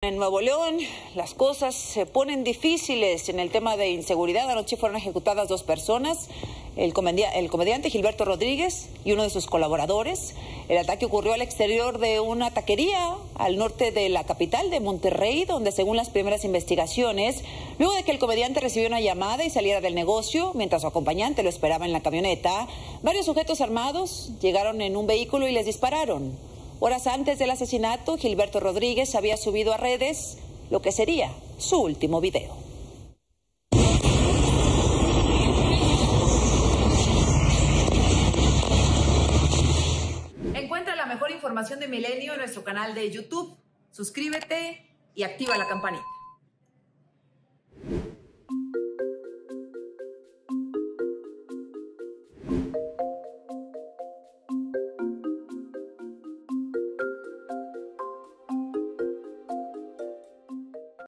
En Nuevo León las cosas se ponen difíciles en el tema de inseguridad. Anoche fueron ejecutadas dos personas, el, comediante Gilberto Rodríguez y uno de sus colaboradores. El ataque ocurrió al exterior de una taquería al norte de la capital de Monterrey, donde según las primeras investigaciones, luego de que el comediante recibió una llamada y saliera del negocio, mientras su acompañante lo esperaba en la camioneta, varios sujetos armados llegaron en un vehículo y les dispararon. Horas antes del asesinato, Gilberto Rodríguez había subido a redes lo que sería su último video. Encuentra la mejor información de Milenio en nuestro canal de YouTube. Suscríbete y activa la campanita.